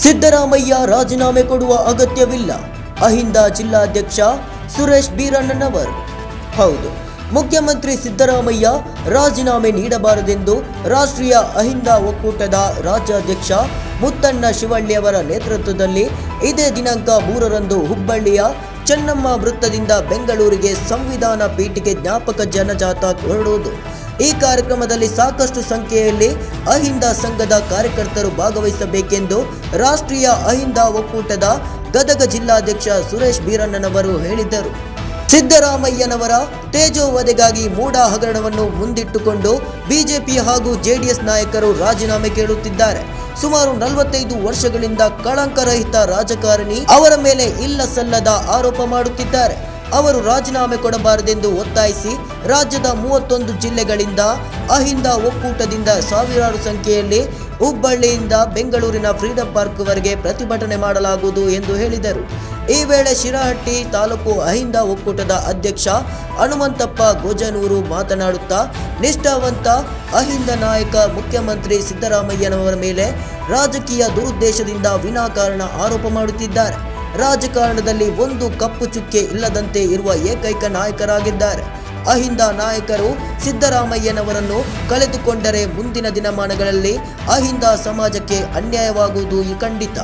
ಸಿದ್ದರಾಮಯ್ಯ ರಾಜೀನಾಮೆ ಕೊಡುವ ಅಗತ್ಯವಿಲ್ಲ. ಅಹಿಂದ ಜಿಲ್ಲಾಧ್ಯಕ್ಷ ಸುರೇಶ್ ಬೀರಣ್ಣನವರ್. ಹೌದು, ಮುಖ್ಯಮಂತ್ರಿ ಸಿದ್ದರಾಮಯ್ಯ ರಾಜೀನಾಮೆ ನೀಡಬಾರದೆಂದು ರಾಷ್ಟ್ರೀಯ ಅಹಿಂದ ಒಕ್ಕೂಟದ ರಾಜ್ಯಾಧ್ಯಕ್ಷ ಮುತ್ತಣ್ಣ ಶಿವಳ್ಳಿಯವರ ನೇತೃತ್ವದಲ್ಲಿ ಇದೇ ದಿನಾಂಕ ಮೂರರಂದು ಹುಬ್ಬಳ್ಳಿಯ ಚೆನ್ನಮ್ಮ ವೃತ್ತದಿಂದ ಬೆಂಗಳೂರಿಗೆ ಸಂವಿಧಾನ ಪೀಠಿಗೆ ಜ್ಞಾಪಕ ಜನಜಾತ ಹೊರಡುವುದು ಈ ಕಾರ್ಯಕ್ರಮದಲ್ಲಿ ಸಾಕಷ್ಟು ಸಂಖ್ಯೆಯಲ್ಲಿ ಅಹಿಂದ ಸಂಘದ ಕಾರ್ಯಕರ್ತರು ಭಾಗವಹಿಸಬೇಕೆಂದು ರಾಷ್ಟ್ರೀಯ ಅಹಿಂದ ಒಕ್ಕೂಟದ ಗದಗ ಜಿಲ್ಲಾಧ್ಯಕ್ಷ ಸುರೇಶ್ ಬೀರಣ್ಣನವರು ಹೇಳಿದ್ದರು. ಸಿದ್ದರಾಮಯ್ಯನವರ ತೇಜೋವಧೆಗಾಗಿ ಮೂಡ ಹಗರಣವನ್ನು ಮುಂದಿಟ್ಟುಕೊಂಡು ಬಿಜೆಪಿ ಹಾಗೂ ಜೆಡಿಎಸ್ ನಾಯಕರು ರಾಜೀನಾಮೆ ಕೇಳುತ್ತಿದ್ದಾರೆ. ಸುಮಾರು ನಲವತ್ತೈದು ವರ್ಷಗಳಿಂದ ಕಳಂಕರಹಿತ ರಾಜಕಾರಣಿ ಅವರ ಮೇಲೆ ಇಲ್ಲ ಸಲ್ಲದ ಆರೋಪ ಮಾಡುತ್ತಿದ್ದಾರೆ. ಅವರು ರಾಜೀನಾಮೆ ಕೊಡಬಾರದೆಂದು ಒತ್ತಾಯಿಸಿ ರಾಜ್ಯದ ಮೂವತ್ತೊಂದು ಜಿಲ್ಲೆಗಳಿಂದ ಅಹಿಂದ ಒಕ್ಕೂಟದಿಂದ ಸಾವಿರಾರು ಸಂಖ್ಯೆಯಲ್ಲಿ ಹುಬ್ಬಳ್ಳಿಯಿಂದ ಬೆಂಗಳೂರಿನ ಫ್ರೀಡಂ ಪಾರ್ಕ್ವರೆಗೆ ಪ್ರತಿಭಟನೆ ಮಾಡಲಾಗುವುದು ಎಂದು ಹೇಳಿದರು. ಈ ವೇಳೆ ಶಿರಹಟ್ಟಿ ತಾಲೂಕು ಅಹಿಂದ ಒಕ್ಕೂಟದ ಅಧ್ಯಕ್ಷ ಹನುಮಂತಪ್ಪ ಗೋಜನೂರು ಮಾತನಾಡುತ್ತಾ, ನಿಷ್ಠಾವಂತ ಅಹಿಂದ ನಾಯಕ ಮುಖ್ಯಮಂತ್ರಿ ಸಿದ್ದರಾಮಯ್ಯನವರ ಮೇಲೆ ರಾಜಕೀಯ ದುರುದ್ದೇಶದಿಂದ ವಿನಾಕಾರಣ ಆರೋಪ ಮಾಡುತ್ತಿದ್ದಾರೆ. ರಾಜಕಾರಣದಲ್ಲಿ ಒಂದು ಕಪ್ಪು ಚುಕ್ಕೆ ಇಲ್ಲದಂತೆ ಇರುವ ಏಕೈಕ ನಾಯಕರಾಗಿದ್ದಾರೆ. ಅಹಿಂದ ನಾಯಕರು ಸಿದ್ದರಾಮಯ್ಯನವರನ್ನು ಕಳೆದುಕೊಂಡರೆ ಮುಂದಿನ ದಿನಮಾನಗಳಲ್ಲಿ ಅಹಿಂದ ಸಮಾಜಕ್ಕೆ ಅನ್ಯಾಯವಾಗುವುದು ಈ ಖಂಡಿತ.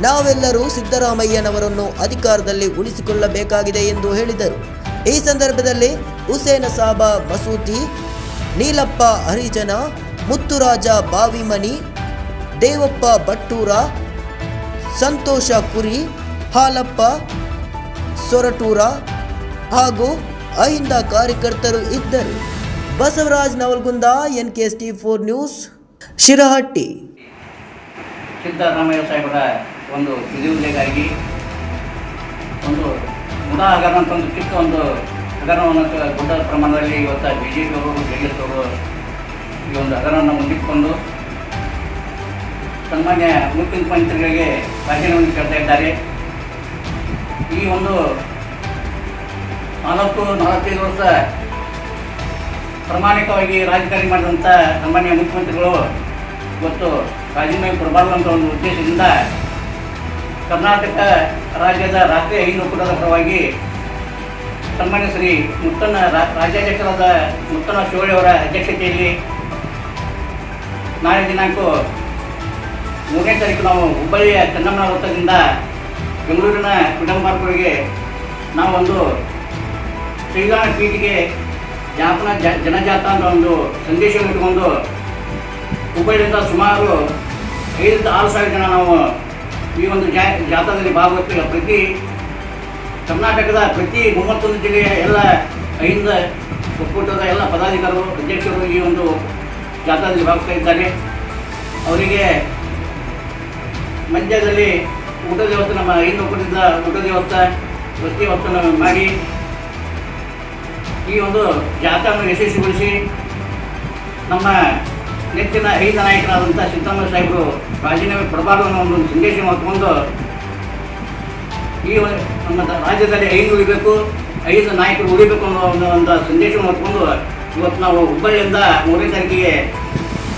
ನಾವೆಲ್ಲರೂ ಸಿದ್ದರಾಮಯ್ಯನವರನ್ನು ಅಧಿಕಾರದಲ್ಲಿ ಉಳಿಸಿಕೊಳ್ಳಬೇಕಾಗಿದೆ ಎಂದು ಹೇಳಿದರು. ಈ ಸಂದರ್ಭದಲ್ಲಿ ಹುಸೇನ ಸಾಬ ಮಸೂತಿ, ನೀಲಪ್ಪ ಹರಿಜನ, ಮುತ್ತುರಾಜ ಬಾವಿಮನಿ, ದೇವಪ್ಪ ಬಟ್ಟೂರ ಸಂತೋಷ ಕುರಿ ಹಾಲಪ್ಪ, ಸೊರಟೂರ ಹಾಗೂ ಅಹಿಂದ ಕಾರ್ಯಕರ್ತರು ಇದ್ದರು. Basavaraj Navalgund N K S T four news, Shirahatti. Siddaramaiah ಸಾಹೇಬರ ಒಂದು ವಿಧಿವಿಲೆಗಾಗಿ ಒಂದು ಮುಡಾ ಹಗರಣ ಅಂತ ಒಂದು ಚಿಕ್ಕ ಒಂದು ಹಗರಣವನ್ನು ದೊಡ್ಡ ಪ್ರಮಾಣದಲ್ಲಿ ಇವತ್ತು ಬಿ ಜೆ ಪಿಯವರು ಜೆ ಅವರು ಈ ಒಂದು ಹಗರಣವನ್ನು ಮುಂದಿಟ್ಟುಕೊಂಡು ಸನ್ಮಾನ್ಯ ಮುಖ್ಯಮಂತ್ರಿಗಳಿಗೆ ರಾಜೀನಾಮೆ ಕೇಳ್ತಾ ಇದ್ದಾರೆ. ಈ ಒಂದು ನಾಲ್ಕು, ನಾಲ್ಕೈದು ವರ್ಷ ಪ್ರಾಮಾಣಿಕವಾಗಿ ರಾಜಕಾರಣ ಮಾಡಿದಂಥ ಸಾಮಾನ್ಯ ಮುಖ್ಯಮಂತ್ರಿಗಳು ಇವತ್ತು ರಾಜೀನಾಮೆ ಕೊಡಬಾರ್ದು ಅಂತ ಒಂದು ಉದ್ದೇಶದಿಂದ ಕರ್ನಾಟಕ ರಾಜ್ಯದ ರಾಷ್ಟ್ರೀಯ ಐದು ಒಕ್ಕೂಟದ ಪರವಾಗಿ ಸನ್ಮಾನ್ಯ ಶ್ರೀ ಮುತ್ತಣ್ಣ ರಾ- ರಾಜ್ಯಾಧ್ಯಕ್ಷರಾದ ಮುತ್ತಣ್ಣ ಶಿವಳ್ಳಿ ಅವರ ಅಧ್ಯಕ್ಷತೆಯಲ್ಲಿ ನಾಳೆ ದಿನಾಂಕ ಮೂರನೇ ತಾರೀಕು ನಾವು ಹುಬ್ಬಳ್ಳಿಯ ಚೆನ್ನಮ್ಮನ ವೃತ್ತದಿಂದ ಬೆಂಗಳೂರಿನ ಫ್ರೀಡಮ್ ಪಾರ್ಕ್ವರೆಗೆ ನಾವೊಂದು ಶ್ರೀಗಾನ ಪೀಠಿಗೆ ಜಾಪನ ಜ ಜನಜಾತ ಅಂತ ಒಂದು ಸಂದೇಶವನ್ನು ಇಟ್ಟುಕೊಂಡು ಹುಬ್ಬಳ್ಳಿಯಿಂದ ಸುಮಾರು ಐದರಿಂದ ಆರು ಸಾವಿರ ಜನ ನಾವು ಈ ಒಂದು ಜಾ ಜಾಥಾದಲ್ಲಿ ಭಾಗವಹಿಸ್ತೀವಿ. ಪ್ರತಿ ಕರ್ನಾಟಕದ ಪ್ರತಿ ಮೂವತ್ತೊಂದು ಜಿಲ್ಲೆಯ ಎಲ್ಲ ಐದರಿಂದ ಒಕ್ಕೂಟದ ಎಲ್ಲ ಪದಾಧಿಕಾರಿಗಳು, ಅಧ್ಯಕ್ಷರು ಈ ಒಂದು ಜಾಥಾದಲ್ಲಿ ಭಾಗವಹಿಸ್ತಾ ಇದ್ದಾರೆ. ಅವರಿಗೆ ಮಂಡ್ಯದಲ್ಲಿ ಊಟದ ವ್ಯವಸ್ಥೆ ನಮ್ಮ ಐದು ಒಕ್ಕೂಟದಿಂದ ಊಟದ ವ್ಯವಸ್ಥೆ ವ್ಯವಸ್ಥೆ ಮಾಡಿ ಈ ಒಂದು ಜಾಥಾವನ್ನು ಯಶಸ್ವಿಗೊಳಿಸಿ ನಮ್ಮ ನೆಚ್ಚಿನ ಐದು ನಾಯಕರಾದಂಥ ಸಿದ್ದರಾಮಯ್ಯ ಸಾಹೇಬರು ರಾಜೀನಾಮೆ ಕೊಡಬಾರ್ದು ಅನ್ನೋ ಒಂದು ಸಂದೇಶ ಹೊತ್ಕೊಂಡು ಈ ನಮ್ಮ ರಾಜ್ಯದಲ್ಲಿ ಐದು ಉಳಿಬೇಕು, ಐದು ನಾಯಕರು ಉಳಿಬೇಕು ಅನ್ನೋ ಒಂದು ಒಂದು ಸಂದೇಶವನ್ನು ಹೊತ್ಕೊಂಡು ಇವತ್ತು ನಾವು ಹುಬ್ಬಳ್ಳಿಯಿಂದ ಮೂರನೇ ತಾರೀಕಿಗೆ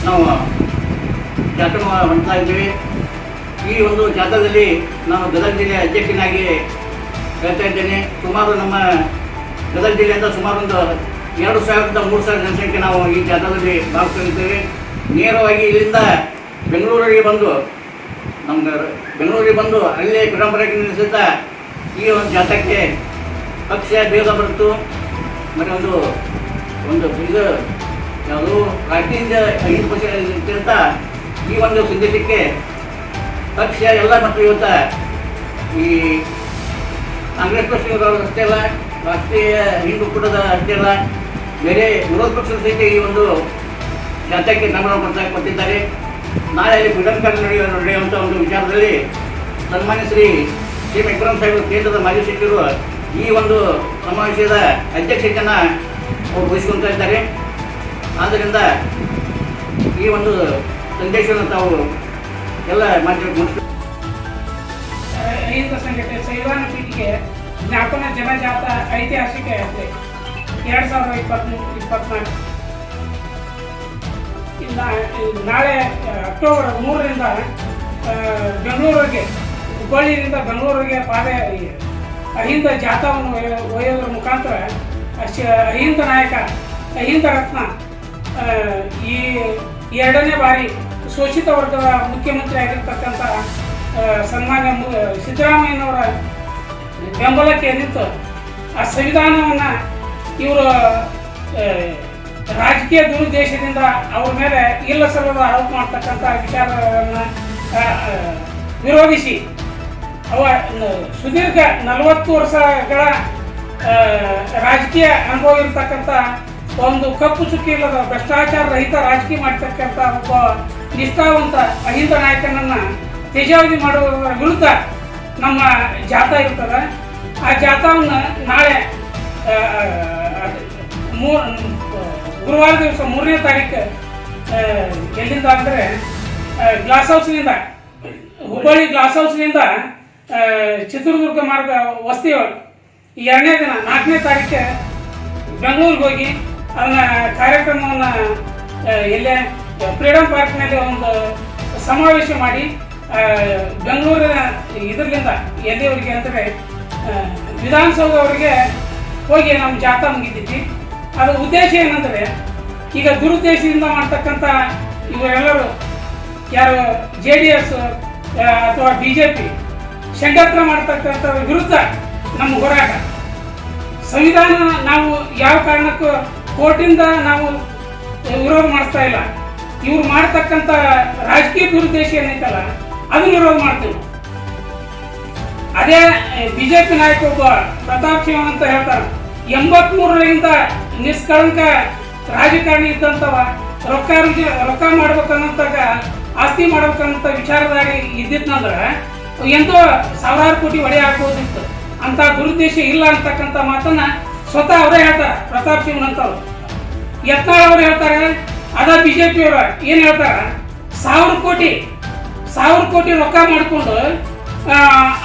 ನಾವು ಜಾತ್ರೆ ಹೊಂದ್ತಾ ಇದ್ದೀವಿ. ಈ ಒಂದು ಜಾಥಾದಲ್ಲಿ ನಾನು ಗದಗ ಜಿಲ್ಲೆಯ ಅಧ್ಯಕ್ಷನಾಗಿ ಹೇಳ್ತಾ ಇದ್ದೇನೆ. ಸುಮಾರು ನಮ್ಮ ಗದಗ ಜಿಲ್ಲೆಯಿಂದ ಸುಮಾರು ಒಂದು ಎರಡು ಸಾವಿರದ ಮೂರು ಸಾವಿರ ಜನಸಂಖ್ಯೆ ನಾವು ಈ ಜಾಥಾದಲ್ಲಿ ಭಾಗವಹಿಸುತ್ತೇವೆ. ನೇರವಾಗಿ ಇಲ್ಲಿಂದ ಬೆಂಗಳೂರಿಗೆ ಬಂದು ನಮ್ಮ ಬೆಂಗಳೂರಿಗೆ ಬಂದು ಅಲ್ಲೇ ಪರಂಪರೆಗೆ ನಿಲ್ಲಿಸುತ್ತಾ ಈ ಒಂದು ಜಾತಕ್ಕೆ ಪಕ್ಷ ಭೇದ ಬರ್ತು ಮತ್ತು ಒಂದು ಒಂದು ಇದು ಯಾವುದು ರಾಜ್ಯದಿಂದ ಐದು ಪಕ್ಷ ಈ ಒಂದು ಸಂದೇಶಕ್ಕೆ ಪಕ್ಷ, ಎಲ್ಲ ಮತ್ತು ಇವತ್ತ ಈ ಕಾಂಗ್ರೆಸ್ ಪಕ್ಷದವರು ಅಷ್ಟೇ ಅಲ್ಲ, ರಾಷ್ಟ್ರೀಯ ಹಿಂದೂ ಕೂಟದ ಅಷ್ಟೇ ಅಲ್ಲ, ಬೇರೆ ವಿರೋಧ ಪಕ್ಷದ ಸಹಿತ ಈ ಒಂದು ಜಾತ್ಯಕ್ಕೆ ಗಮನ ಕೊಡ್ತಾ ಕೊಟ್ಟಿದ್ದಾರೆ. ನಾಳೆ ಅಲ್ಲಿ ಕಾರ್ಡ್ ನಡೆಯುವ ನಡೆಯುವಂಥ ಒಂದು ವಿಚಾರದಲ್ಲಿ ಸನ್ಮಾನ್ಯ ಶ್ರೀ ಸಿ ವಿಕ್ರಮ್ ಸಾಹೇಬ್ ಕೇಂದ್ರದ ಮಾಜಿ ಸಚಿವರು ಈ ಒಂದು ಸಮಾವೇಶದ ಅಧ್ಯಕ್ಷತೆಯನ್ನು ಅವರು ವಹಿಸ್ಕೊಳ್ತಾ ಇದ್ದಾರೆ. ಆದ್ದರಿಂದ ಈ ಒಂದು ಸಂದೇಶವನ್ನು ತಾವು ಎಲ್ಲ ಮಾಧ್ಯಮಕ್ಕೆ ಮುಟ್ಟಿಸ್ತಾರೆ ಅಹಿಂದ ಸಂಘಟನೆ ಸೈವಾನ ಪೀಠಿಗೆ ಜ್ಞಾಪನ ಜನಜಾತ ಐತಿಹಾಸಿಕ ಯಾತ್ರೆ. ಎರಡು ಸಾವಿರದ ಇಪ್ಪತ್ತ್ಮೂರು ಇಪ್ಪತ್ನಾಲ್ಕು. ಇನ್ನು ನಾಳೆ ಅಕ್ಟೋಬರ್ ಮೂರರಿಂದ ಆ, ಬೆಂಗಳೂರಿಗೆ ಹುಬ್ಬಳ್ಳಿಯಿಂದ ಬೆಂಗಳೂರಿಗೆ ಪಾದ ಅಹಿಂದ ಜಾಥಾವನ್ನು ಒಯ್ಯ- ಒಯ್ಯೋದ್ರ ಮುಖಾಂತರ ಅಶ- ಅಹಿಂದ ನಾಯಕ ಅಹಿಂದ ರತ್ನ ಆ, ಈ ಎರಡನೇ ಬಾರಿ ಶೋಷಿತ ವರ್ಗದ ಮುಖ್ಯಮಂತ್ರಿ ಆಗಿರ್ತಕ್ಕಂಥ ಸನ್ಮಾನ್ಯ ಸಿದ್ದರಾಮಯ್ಯನವರ ಬೆಂಬಲಕ್ಕೆ ನಿಂತು ಆ ಸಂವಿಧಾನವನ್ನು ಇವರು ರಾಜಕೀಯ ದುರುದ್ದೇಶದಿಂದ ಅವ್ರ ಮೇಲೆ ಇಲ್ಲ ಸಲ್ಲದ ಆರೋಪ ಮಾಡ್ತಕ್ಕಂಥ ವಿಚಾರಗಳನ್ನು ವಿರೋಧಿಸಿ ಅವ ಸುದೀರ್ಘ ನಲವತ್ತು ವರ್ಷಗಳ ರಾಜಕೀಯ ಅನುಭವ ಇರತಕ್ಕಂಥ ಒಂದು ಕಪ್ಪು ಚುಕ್ಕಿ ಇಲ್ಲದ ಭ್ರಷ್ಟಾಚಾರ ರಹಿತ ರಾಜಕೀಯ ಮಾಡ್ತಕ್ಕಂಥ ಒಬ್ಬ ನಿಷ್ಠಾವಂತ ಅಹಿಂದ ನಾಯಕನನ್ನು ತೇಜಾವಧಿ ಮಾಡುವವರ ವಿರುದ್ಧ ನಮ್ಮ ಜಾಥಾ ಇರ್ತದೆ. ಆ ಜಾಥಾವನ್ನು ನಾಳೆ ಮೂ, ಗುರುವಾರ ದಿವಸ ಮೂರನೇ ತಾರೀಕು ಎಲ್ಲಿಂದ ಅಂದರೆ ಗ್ಲಾಸ್ ಹೌಸ್ನಿಂದ ಹುಬ್ಬಳ್ಳಿ ಗ್ಲಾಸ್ ಹೌಸ್ನಿಂದ ಚಿತ್ರದುರ್ಗ ಮಾರ್ಗ ವಸ್ತಿಯವರು ಎರಡನೇ ದಿನ, ನಾಲ್ಕನೇ ತಾರೀಕು ಬೆಂಗಳೂರಿಗೆ ಹೋಗಿ ಅದನ್ನ ಕಾರ್ಯಕ್ರಮವನ್ನು ಎಲ್ಲೇ ಫ್ರೀಡಮ್ ಪಾರ್ಕ್ನಲ್ಲಿ ಒಂದು ಸಮಾವೇಶ ಮಾಡಿ ಬೆಂಗಳೂರಿನ ಇದರಿಂದ ಎಲ್ಲಿಯವರಿಗೆ ಅಂದರೆ ವಿಧಾನಸೌಧವರೆಗೆ ಹೋಗಿ ನಮ್ಮ ಜಾಥಾ ಮುಗಿದಿದ್ವಿ. ಅದರ ಉದ್ದೇಶ ಏನಂದರೆ, ಈಗ ದುರುದ್ದೇಶದಿಂದ ಮಾಡ್ತಕ್ಕಂಥ ಇವರೆಲ್ಲರೂ ಯಾರು ಜೆ ಡಿ ಎಸ್ ಅಥವಾ ಬಿ ಜೆ ಪಿ, ಷಡ್ಯಂತ್ರ ಮಾಡ್ತಕ್ಕಂಥವ್ರ ವಿರುದ್ಧ ನಮ್ಮ ಹೋರಾಟ. ಸಂವಿಧಾನ ನಾವು ಯಾವ ಕಾರಣಕ್ಕೂ ಕೋರ್ಟಿಂದ ನಾವು ವಿರೋಧ ಮಾಡಿಸ್ತಾ ಇಲ್ಲ. ಇವ್ರು ಮಾಡ್ತಕ್ಕಂಥ ರಾಜಕೀಯ ದುರುದ್ದೇಶ ಏನೈತಲ್ಲ, ಅದನ್ನ ವಿರೋಧ ಮಾಡ್ತೀವಿ. ಅದೇ ಬಿಜೆಪಿ ನಾಯಕ ಒಬ್ಬ ಪ್ರತಾಪ್ ಸಿಂಹ ಅಂತ ಹೇಳ್ತಾರೆ, ಎಂಬತ್ಮೂರರಿಂದ ನಿಷ್ಕಳಂಕ ರಾಜಕಾರಣಿ ಇದ್ದಂತವ, ರೊಕ್ಕ ರೊಕ್ಕ ಮಾಡ್ಬೇಕನ್ನಂತಾಗ, ಆಸ್ತಿ ಮಾಡ್ಬೇಕನ್ನಂತ ವಿಚಾರದಾಗಿ ಇದ್ದಿದ್ನಂದ್ರೆ, ಎಂದೋ ಸಾವಿರಾರು ಕೋಟಿ ಒಡೆ ಹಾಕೋದಿತ್ತು ಅಂತ ದುರುದ್ದೇಶ ಇಲ್ಲ ಅಂತಕ್ಕಂಥ ಮಾತನ್ನ ಸ್ವತಃ ಅವರೇ ಹೇಳ್ತಾರೆ, ಪ್ರತಾಪ್ ಸಿಂಹನಂತವ್ರು. ಯತ್ನಾಳ್ ಅವರು ಹೇಳ್ತಾರೆ ಅದ ಬಿಜೆಪಿ ಅವರ ಏನ್ ಹೇಳ್ತಾರ? ಸಾವಿರ ಕೋಟಿ ಸಾವಿರ ಕೋಟಿ ರೊಕ್ಕ ಮಾಡಿಕೊಂಡು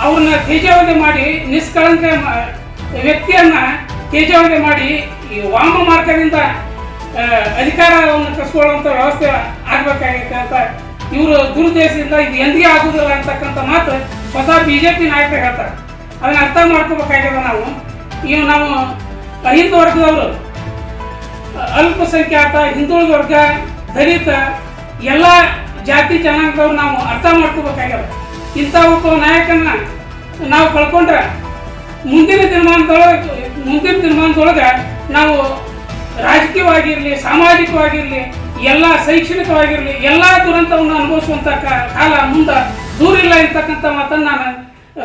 ಅವ್ರನ್ನ ತೇಜಾವಧಿ ಮಾಡಿ, ನಿಷ್ಕಳಂಕ ವ್ಯಕ್ತಿಯನ್ನ ತೇಜಾವಧಿ ಮಾಡಿ ಈ ವಾಮ ಮಾರ್ಗದಿಂದ ಅಧಿಕಾರ ಅಧಿಕಾರವನ್ನು ಕಸ್ಕೊಳ್ಳುವಂಥ ವ್ಯವಸ್ಥೆ ಆಗ್ಬೇಕಾಗೈತೆ ಅಂತ ಇವರು ದುರುದ್ದೇಶದಿಂದ ಇದು ಎಂದಿಗೆ ಆಗುದಿಲ್ಲ ಅಂತಕ್ಕಂಥ ಮಾತು ಸ್ವತಃ ಬಿಜೆಪಿ ನಾಯಕರು ಹೇಳ್ತಾರೆ. ಅದನ್ನ ಅರ್ಥ ಮಾಡ್ಕೋಬೇಕಾಗಿದೆ ನಾವು. ಇವು ನಾವು ಅಹಿಂದ ವರ್ಗದವರು. ಅಲ್ಪಸಂಖ್ಯಾತ, ಹಿಂದುಳಿದ ವರ್ಗ, ದಲಿತ, ಎಲ್ಲ ಜಾತಿ ಜನಾಂಗದವ್ರು ನಾವು ಅರ್ಥ ಮಾಡ್ಕೋಬೇಕಾಗ್ಯದ. ಇಂಥ ಒಬ್ಬ ನಾಯಕನ ನಾವು ಕಳ್ಕೊಂಡ್ರೆ ಮುಂದಿನ ದಿನಮಾನದೊಳಗೆ ಮುಂದಿನ ದಿನಮಾನದೊಳಗೆ ನಾವು ರಾಜಕೀಯವಾಗಿರಲಿ, ಸಾಮಾಜಿಕವಾಗಿರಲಿ, ಎಲ್ಲ ಶೈಕ್ಷಣಿಕವಾಗಿರಲಿ, ಎಲ್ಲ ದುರಂತವನ್ನು ಅನುಭವಿಸುವಂಥ ಕಾಲ ಮುಂದೆ ದೂರಿಲ್ಲ ಇರ್ತಕ್ಕಂಥ ಮಾತನ್ನು ನಾನು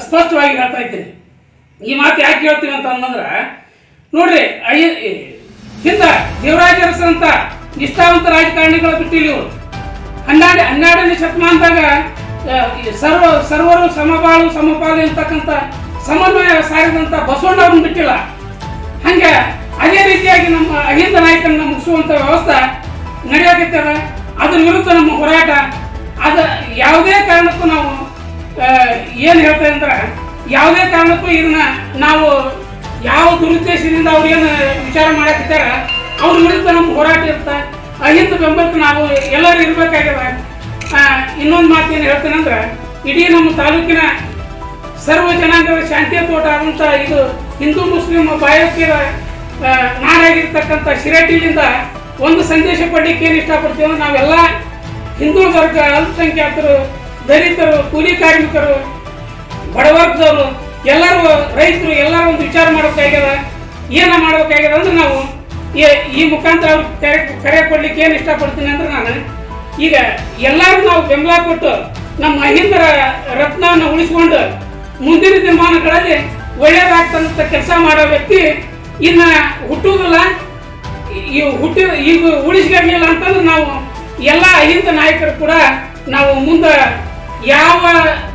ಸ್ಪಷ್ಟವಾಗಿ ಹೇಳ್ತಾ ಇದ್ದೀನಿ. ಈ ಮಾತು ಯಾಕೆ ಹೇಳ್ತೀವಿ ಅಂತ ಅಂತಂದ್ರೆ ನೋಡ್ರಿ ಅಯ್ಯ ಹಿಂದ ದೇವರಾಜ ಅರಸಂತ ನಿಷ್ಠಾವಂತ ರಾಜಕಾರಣಿಗಳು ಬಿಟ್ಟಿಲ್ಲ ಇವರು. ಹನ್ನೆರಡು ಹನ್ನೆರಡನೇ ಶತಮಾನದಾಗ ಸರ್ವ ಸರ್ವರು ಸಮಬಾಳು, ಸಮಪಾಲು ಇರ್ತಕ್ಕಂಥ ಸಮನ್ವಯ ಸಾರಿದಂಥ ಬಸವಣ್ಣವ್ರನ್ನ ಬಿಟ್ಟಿಲ್ಲ. ಹಂಗೆ ಅದೇ ರೀತಿಯಾಗಿ ನಮ್ಮ ಅಹಿಂದ ನಾಯಕನ ಮುಗಿಸುವಂಥ ವ್ಯವಸ್ಥೆ ನಡೆಯಕತ್ತದ ಅದ್ರ ವಿರುದ್ಧ ನಮ್ಮ ಹೋರಾಟ. ಅದು ಯಾವುದೇ ಕಾರಣಕ್ಕೂ ನಾವು ಏನು ಹೇಳ್ತೇವೆ ಅಂದ್ರೆ ಯಾವುದೇ ಕಾರಣಕ್ಕೂ ಇದನ್ನ ನಾವು ದುರುದ್ದೇಶದಿಂದ ಅವ್ರು ಏನು ವಿಚಾರ ಮಾಡಕತ್ತಾರ ಅವ್ರ ವಿರುದ್ಧ ನಮ್ಮ ಹೋರಾಟ ಇರ್ತ ಅಹಿಂದ ಬೆಂಬಲಕ್ಕೆ ನಾವು ಎಲ್ಲರೂ ಇರಬೇಕಾಗ್ಯದ ಇನ್ನೊಂದು ಮಾತು ಏನು ಹೇಳ್ತೇನೆ ಇಡೀ ನಮ್ಮ ತಾಲೂಕಿನ ಸರ್ವ ಜನಾಂಗದ ಶಾಂತಿಯ ತೋಟ ಆದಂಥ ಇದು ಹಿಂದೂ ಮುಸ್ಲಿಂ ಬಾಯಕಿಯರ ನಾಡಾಗಿರ್ತಕ್ಕಂಥ ಶಿರಟ್ಟಿಲಿಂದ ಒಂದು ಸಂದೇಶ ಪಡ್ಲಿಕ್ಕೆ ಏನು ಇಷ್ಟಪಡ್ತೀವಿ ಅಂದ್ರೆ ನಾವೆಲ್ಲ ಹಿಂದೂ ವರ್ಗ ಅಲ್ಪಸಂಖ್ಯಾತರು, ದಲಿತರು, ಕೂಲಿ ಕಾರ್ಮಿಕರು, ಬಡವರ್ಗದವರು ಎಲ್ಲರೂ ರೈತರು ಎಲ್ಲರೂ ಒಂದು ವಿಚಾರ ಮಾಡಬೇಕಾಗ್ಯದ ಏನ ಮಾಡ್ಬೇಕಾಗ್ಯದ ಅಂದ್ರೆ ನಾವು ಈ- ಮುಖಾಂತರ ಅವ್ರಿಗೆ ಕರೆ ಕರೆ ಕೊಡ್ಲಿಕ್ಕೆ ಏನು ಇಷ್ಟಪಡ್ತೀನಿ ಅಂದ್ರೆ ನಾನು. ಈಗ ಎಲ್ಲರೂ ನಾವು ಬೆಂಬಲ ಕೊಟ್ಟು ನಮ್ಮ ಅಹಿಂದರ ರತ್ನವನ್ನು ಉಳಿಸ್ಕೊಂಡು ಮುಂದಿನ ದಿನಮಾನಗಳಲ್ಲಿ ಒಳ್ಳೇದಾಗ್ತಂತ ಕೆಲಸ ಮಾಡೋ ವ್ಯಕ್ತಿ ಇನ್ನ ಹುಟ್ಟುವುದಿಲ್ಲ. ಈ ಹುಟ್ಟಿ ಈಗ ಉಳಿಸ್ಕೊಂಡಿಲ್ಲ ಅಂತಂದ್ರೆ ನಾವು ಎಲ್ಲ ಅಹಿಂದ ನಾಯಕರು ಕೂಡ ನಾವು ಮುಂದೆ ಯಾವ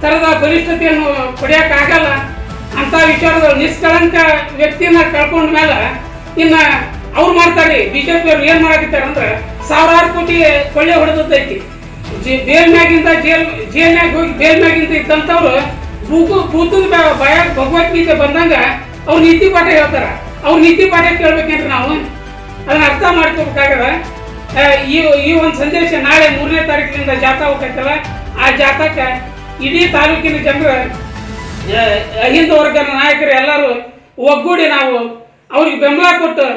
ಥರದ ಬಲಿಷ್ಠತೆಯನ್ನು ಆಗಲ್ಲ ಅಂತ ವಿಚಾರದ ನಿಷ್ಕಳಂಕ ವ್ಯಕ್ತಿಯನ್ನ ಕಳ್ಕೊಂಡ ಮೇಲೆ ಇನ್ನ ಅವ್ರು ಮಾಡ್ತಾರೆ ಬಿಜೆಪಿ ಅವ್ರು ಏನ್ ಮಾಡಕತ್ತಾರೆ ಅಂದ್ರೆ ಸಾವಿರಾರು ಕೋಟಿ ಕೊಳ್ಳೆ ಹೊಡೆದೈತಿ ಬೇಲ್ ಮ್ಯಾಗಿಂದ ಜೇಲ್ ಜೇಲ್ನಾಗ ಹೋಗಿ ಬೇಲ್ ಮ್ಯಾಗಿಂದ ಇದ್ದಂಥವ್ರು ಬೂಕು ಬೂತದ ಭಯ ಭಗವದ್ಗೀತೆ ಬಂದಂಗ ಅವ್ರು ನೀತಿ ಪಾಠ ಹೇಳ್ತಾರ. ಅವ್ರ ನೀತಿ ಪಾಠ ಕೇಳ್ಬೇಕೇನ್ರಿ ನಾವು? ಅದನ್ನ ಅರ್ಥ ಮಾಡ್ಕೋಬೇಕಾಗದ ಈ ಈ ಒಂದು ಸಂದೇಶ ನಾಳೆ ಮೂರನೇ ತಾರೀಕಿನಿಂದ ಜಾತಾ ಹೋಗ್ತೈತಲ್ಲ ಆ ಜಾಥಾಕ್ಕೆ ಇಡೀ ತಾಲೂಕಿನ ಜನರು ಅಹಿಂದ ವರ್ಗದ ನಾಯಕರು ಎಲ್ಲರೂ ಒಗ್ಗೂಡಿ ನಾವು ಅವ್ರಿಗೆ ಬೆಂಬಲ ಕೊಟ್ಟು